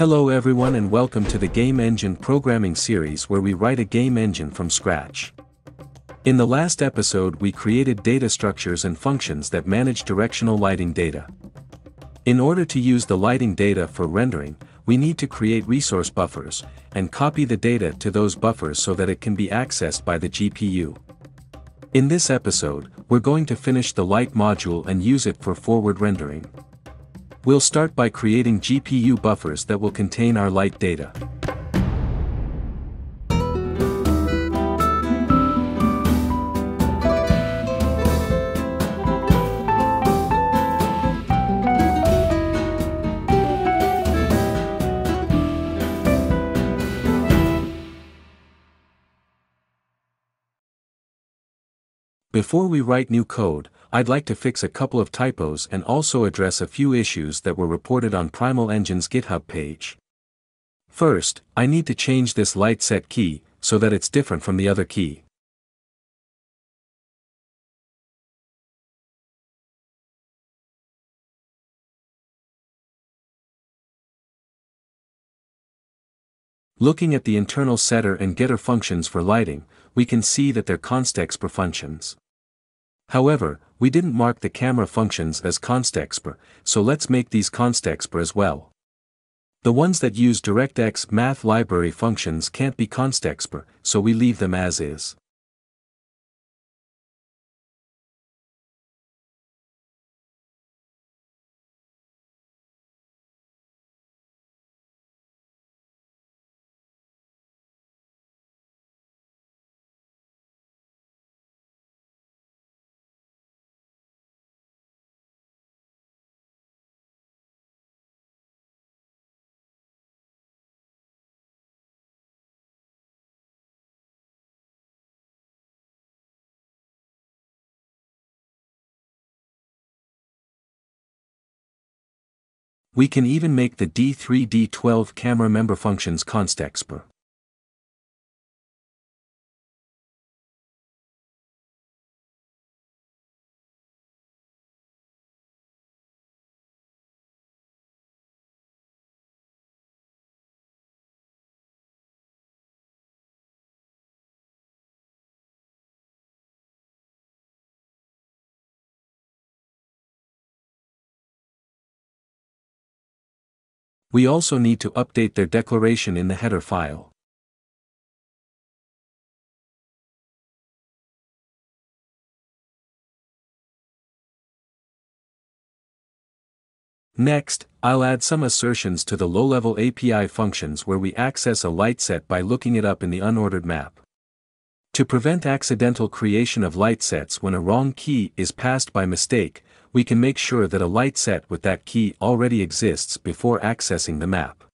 Hello everyone and welcome to the Game Engine programming series where we write a game engine from scratch. In the last episode we created data structures and functions that manage directional lighting data. In order to use the lighting data for rendering, we need to create resource buffers, and copy the data to those buffers so that it can be accessed by the GPU. In this episode, we're going to finish the light module and use it for forward rendering. We'll start by creating GPU buffers that will contain our light data. Before we write new code, I'd like to fix a couple of typos and also address a few issues that were reported on Primal Engine's GitHub page. First, I need to change this light set key, so that it's different from the other key. Looking at the internal setter and getter functions for lighting, we can see that they're constexpr functions. However, we didn't mark the camera functions as constexpr, so let's make these constexpr as well. The ones that use DirectX math library functions can't be constexpr, so we leave them as is. We can even make the D3D12 camera member functions constexpr. We also need to update their declaration in the header file. Next, I'll add some assertions to the low-level API functions where we access a light set by looking it up in the unordered map. To prevent accidental creation of light sets when a wrong key is passed by mistake, we can make sure that a light set with that key already exists before accessing the map.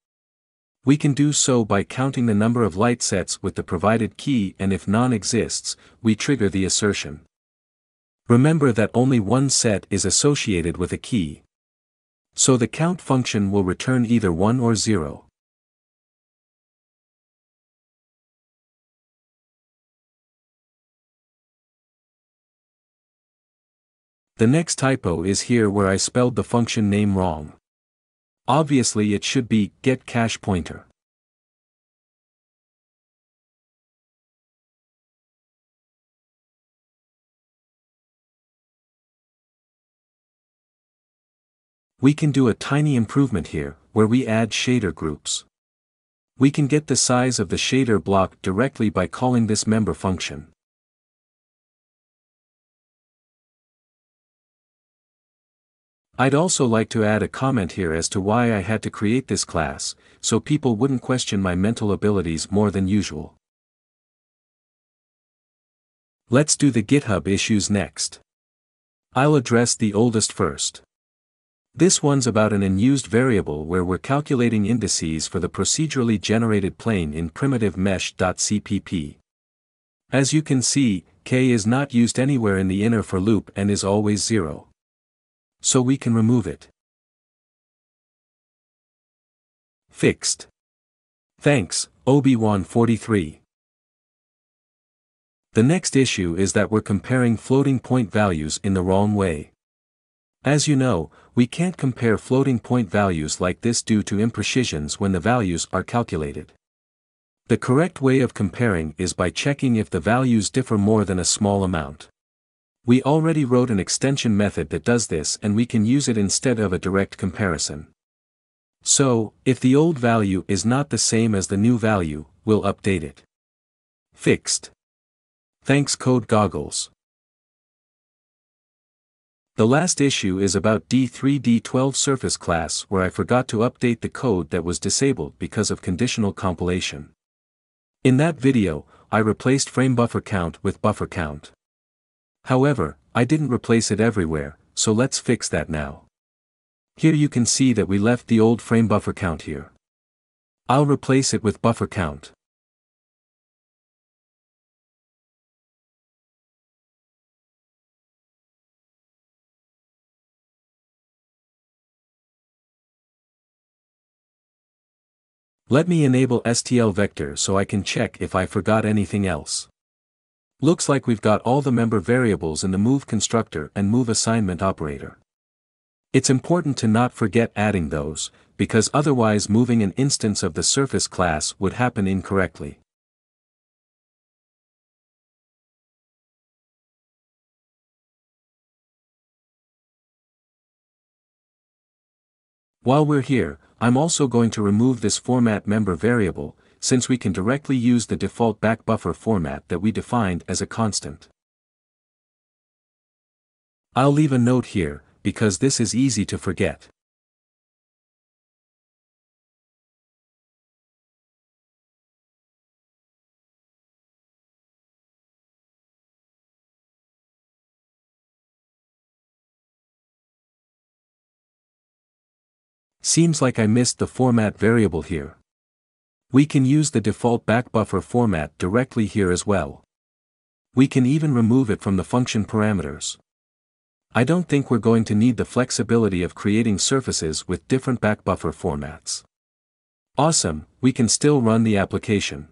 We can do so by counting the number of light sets with the provided key and if none exists, we trigger the assertion. Remember that only one set is associated with a key. So the count function will return either 1 or 0. The next typo is here where I spelled the function name wrong. Obviously it should be get cache pointer. We can do a tiny improvement here, where we add shader groups. We can get the size of the shader block directly by calling this member function. I'd also like to add a comment here as to why I had to create this class, so people wouldn't question my mental abilities more than usual. Let's do the GitHub issues next. I'll address the oldest first. This one's about an unused variable where we're calculating indices for the procedurally generated plane in primitive mesh.cpp. As you can see, k is not used anywhere in the inner for loop and is always zero so we can remove it. Fixed. Thanks, Obi-Wan 43. The next issue is that we're comparing floating point values in the wrong way. As you know, we can't compare floating point values like this due to imprecisions when the values are calculated. The correct way of comparing is by checking if the values differ more than a small amount. We already wrote an extension method that does this and we can use it instead of a direct comparison. So, if the old value is not the same as the new value, we'll update it. Fixed. Thanks Code Goggles. The last issue is about D3D12 surface class where I forgot to update the code that was disabled because of conditional compilation. In that video, I replaced frame buffer count with buffer count. However, I didn't replace it everywhere, so let's fix that now. Here you can see that we left the old frame buffer count here. I'll replace it with buffer count. Let me enable STL vector so I can check if I forgot anything else. Looks like we've got all the member variables in the move constructor and move assignment operator. It's important to not forget adding those, because otherwise moving an instance of the surface class would happen incorrectly. While we're here, I'm also going to remove this format member variable, since we can directly use the default back buffer format that we defined as a constant. I'll leave a note here, because this is easy to forget. Seems like I missed the format variable here. We can use the default back buffer format directly here as well. We can even remove it from the function parameters. I don't think we're going to need the flexibility of creating surfaces with different back buffer formats. Awesome, we can still run the application.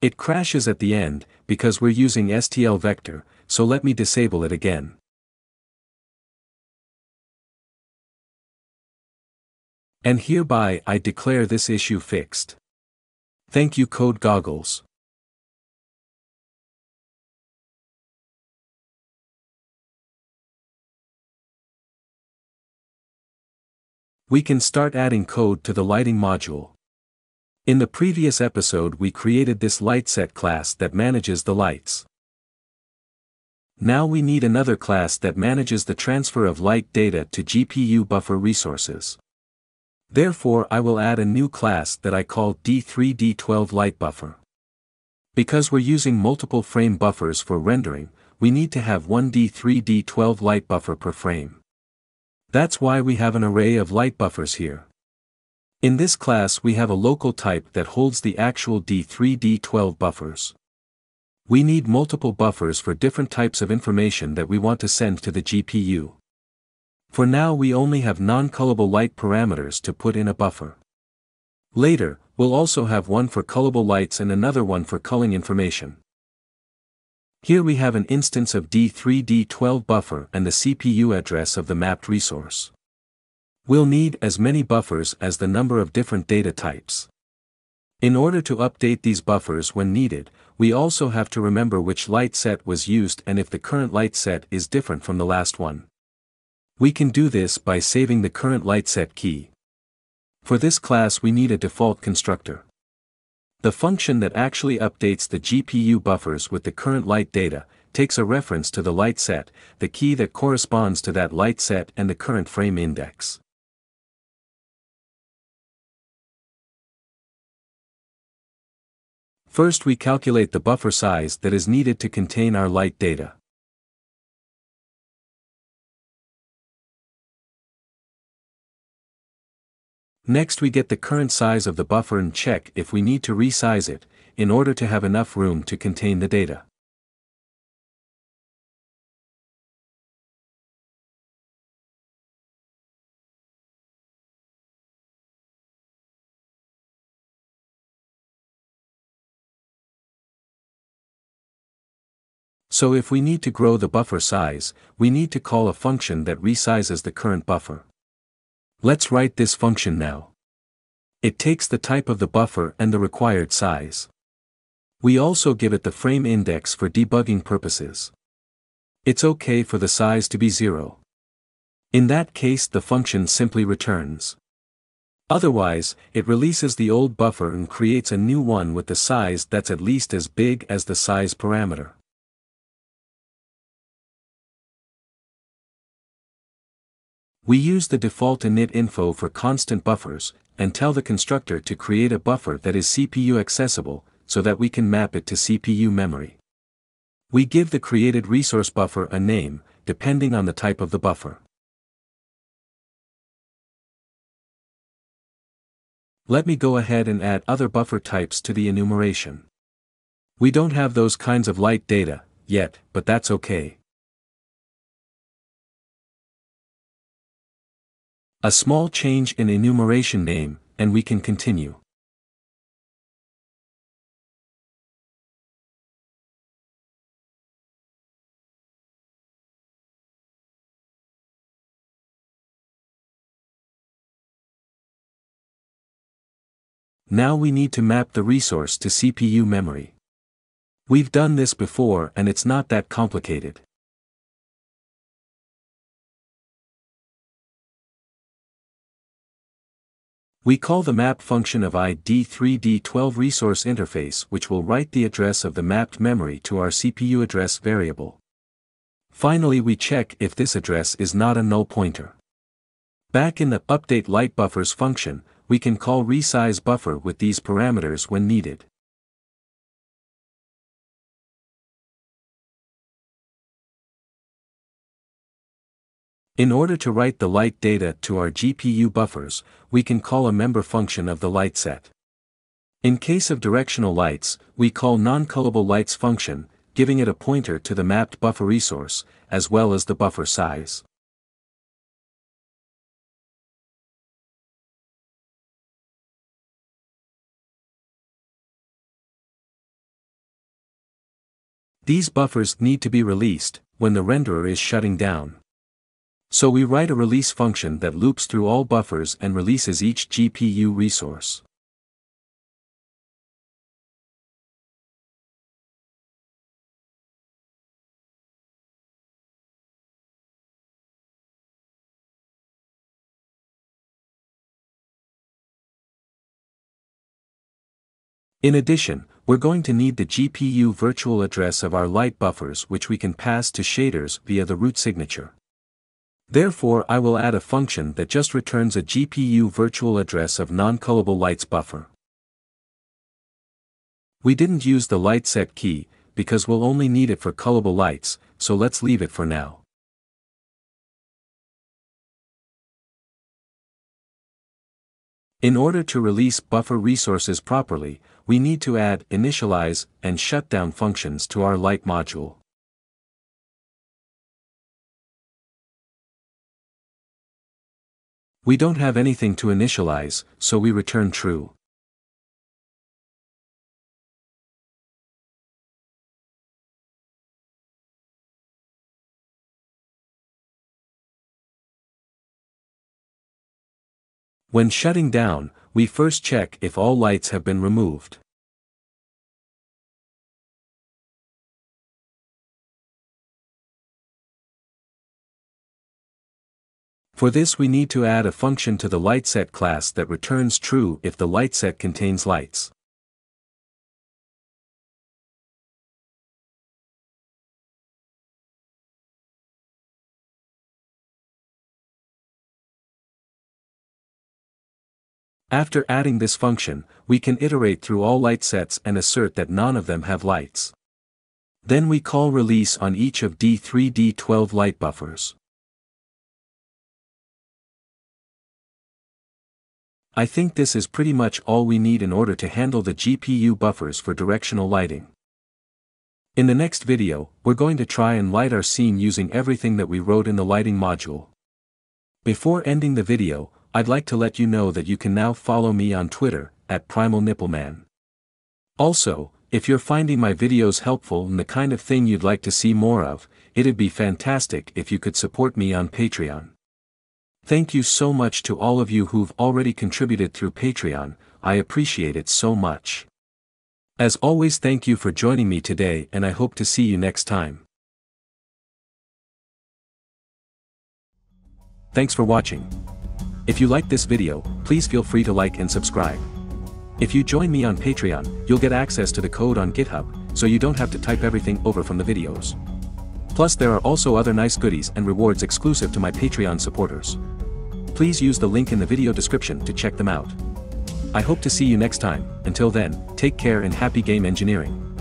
It crashes at the end, because we're using STL vector, so let me disable it again. And hereby I declare this issue fixed. Thank you Code Goggles. We can start adding code to the lighting module. In the previous episode we created this light set class that manages the lights. Now we need another class that manages the transfer of light data to GPU buffer resources. Therefore I will add a new class that I call D3D12 Light Buffer. Because we're using multiple frame buffers for rendering, we need to have one D3D12 light buffer per frame. That's why we have an array of light buffers here. In this class we have a local type that holds the actual D3D12 buffers. We need multiple buffers for different types of information that we want to send to the GPU. For now we only have non-cullable light parameters to put in a buffer. Later, we'll also have one for cullable lights and another one for culling information. Here we have an instance of D3D12 buffer and the CPU address of the mapped resource. We'll need as many buffers as the number of different data types. In order to update these buffers when needed, we also have to remember which light set was used and if the current light set is different from the last one. We can do this by saving the current lightset key. For this class we need a default constructor. The function that actually updates the GPU buffers with the current light data, takes a reference to the light set, the key that corresponds to that light set and the current frame index. First we calculate the buffer size that is needed to contain our light data. Next we get the current size of the buffer and check if we need to resize it, in order to have enough room to contain the data. So if we need to grow the buffer size, we need to call a function that resizes the current buffer. Let's write this function now. It takes the type of the buffer and the required size. We also give it the frame index for debugging purposes. It's okay for the size to be zero. In that case the function simply returns. Otherwise, it releases the old buffer and creates a new one with the size that's at least as big as the size parameter. We use the default init info for constant buffers, and tell the constructor to create a buffer that is CPU accessible, so that we can map it to CPU memory. We give the created resource buffer a name, depending on the type of the buffer. Let me go ahead and add other buffer types to the enumeration. We don't have those kinds of light data, yet, but that's okay. A small change in enumeration name, and we can continue. Now we need to map the resource to CPU memory. We've done this before and it's not that complicated. We call the map function of ID3D12 resource interface which will write the address of the mapped memory to our CPU address variable. Finally we check if this address is not a null pointer. Back in the update light buffers function, we can call resize buffer with these parameters when needed. In order to write the light data to our GPU buffers, we can call a member function of the light set. In case of directional lights, we call non-cullable lights function, giving it a pointer to the mapped buffer resource, as well as the buffer size. These buffers need to be released, when the renderer is shutting down. So we write a release function that loops through all buffers and releases each GPU resource. In addition, we're going to need the GPU virtual address of our light buffers which we can pass to shaders via the root signature. Therefore I will add a function that just returns a GPU virtual address of non-cullable lights buffer. We didn't use the light set key, because we'll only need it for cullable lights, so let's leave it for now. In order to release buffer resources properly, we need to add initialize and shutdown functions to our light module. We don't have anything to initialize, so we return true. When shutting down, we first check if all lights have been removed. For this we need to add a function to the lightset class that returns true if the lightset contains lights. After adding this function, we can iterate through all light sets and assert that none of them have lights. Then we call release on each of D3D12 light buffers. I think this is pretty much all we need in order to handle the GPU buffers for directional lighting. In the next video, we're going to try and light our scene using everything that we wrote in the lighting module. Before ending the video, I'd like to let you know that you can now follow me on Twitter, at Primal Nippleman. Also, if you're finding my videos helpful and the kind of thing you'd like to see more of, it'd be fantastic if you could support me on Patreon. Thank you so much to all of you who've already contributed through Patreon, I appreciate it so much. As always thank you for joining me today and I hope to see you next time. Thanks for watching. If you like this video, please feel free to like and subscribe. If you join me on Patreon, you'll get access to the code on GitHub, so you don't have to type everything over from the videos. Plus there are also other nice goodies and rewards exclusive to my Patreon supporters. Please use the link in the video description to check them out. I hope to see you next time, until then, take care and happy game engineering.